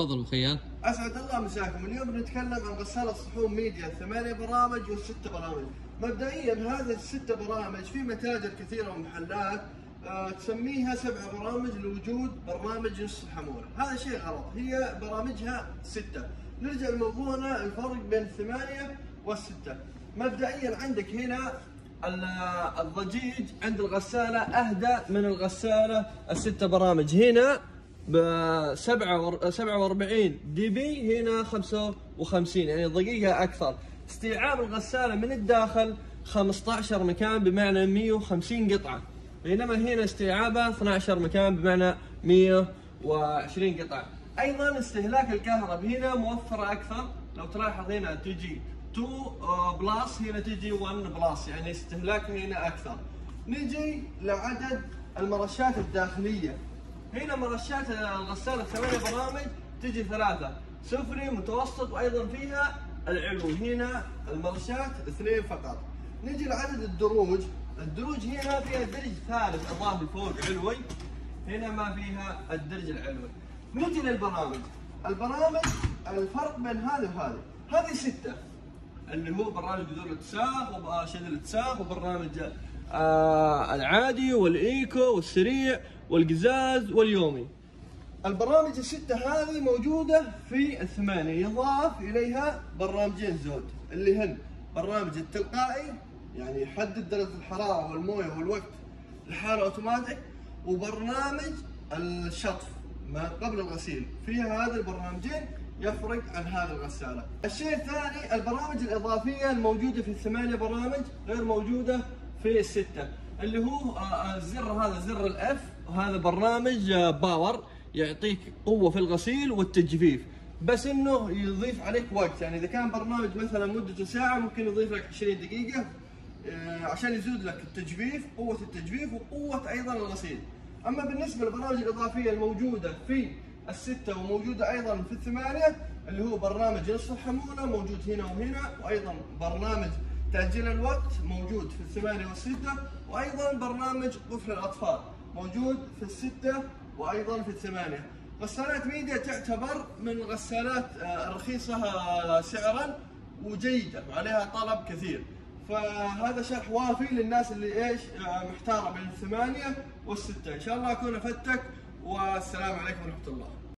تفضل خيال. أسعد الله مساكم. اليوم بنتكلم عن غسالة صحون ميديا ثمانية برامج والست برامج. مبدئيا هذه الست برامج في متاجر كثيرة ومحلات آه تسميها سبع برامج لوجود برنامج نصف الحمولة هذا شيء غلط. هي برامجها ستة. نرجع لموضوعنا الفرق بين الثمانية والستة مبدئيا عندك هنا الضجيج عند الغسالة أهدى من الغسالة الستة برامج. هنا ب 47 dB هنا 55 يعني دقيقة أكثر. استيعاب الغسالة من الداخل 15 مكان بمعنى 150 قطعة. بينما هنا استيعابها 12 مكان بمعنى 120 قطعة. أيضا استهلاك الكهرباء هنا موفرة أكثر. لو تلاحظ هنا تجي 2 plus هنا تجي 1 plus يعني استهلاكها هنا أكثر. نجي لعدد المرشات الداخلية. هنا مرشات الغسالة ثمانية برامج تجي ثلاثة. سفلي متوسط وأيضا فيها العلو هنا المرشات اثنين فقط. نجي لعدد الدروج. الدروج هنا فيها درج ثالث أضافي فوق علوي. هنا ما فيها الدرج العلوي. نجي للبرامج. البرامج الفرق بين هذه وهذه هذه ستة. اللي هو برنامج جذور الاتساق وشد الاتساق وبرنامج آه العادي والإيكو والسريع. والقزاز واليومي. البرامج الستة هذه موجودة في الثمانية. يضاف إليها برنامجين زود اللي هن برنامج التلقائي يعني يحدد درجة الحرارة والموية والوقت لحاله اوتوماتيك وبرنامج الشطف ما قبل الغسيل. فيها هذا البرنامجين يفرق عن هذه الغسالة. الشيء الثاني البرامج الإضافية الموجودة في الثمانية برامج غير موجودة في الستة. اللي هو آه، آه، الزر هذا زر الأف وهذا برنامج باور آه، يعطيك قوة في الغسيل والتجفيف. بس إنه يضيف عليك وقت. يعني إذا كان برنامج مثلا مدته ساعة ممكن يضيف لك 20 دقيقة عشان يزود لك التجفيف قوة التجفيف وقوة أيضا الغسيل. أما بالنسبة للبرامج الإضافية الموجودة في الستة وموجودة أيضا في الثمانية اللي هو برنامج نصف الحمولة موجود هنا وهنا وأيضا برنامج تأجيل الوقت موجود في الثمانية والستة وأيضا برنامج قفل الأطفال موجود في الستة وأيضا في الثمانية. غسالات ميديا تعتبر من الغسالات آه، الرخيصة آه، سعرا وجيدة وعليها طلب كثير. فهذا شرح وافي للناس اللي إيش آه، محتارة بين الثمانية والستة. إن شاء الله أكون أفدتك والسلام عليكم ورحمة الله.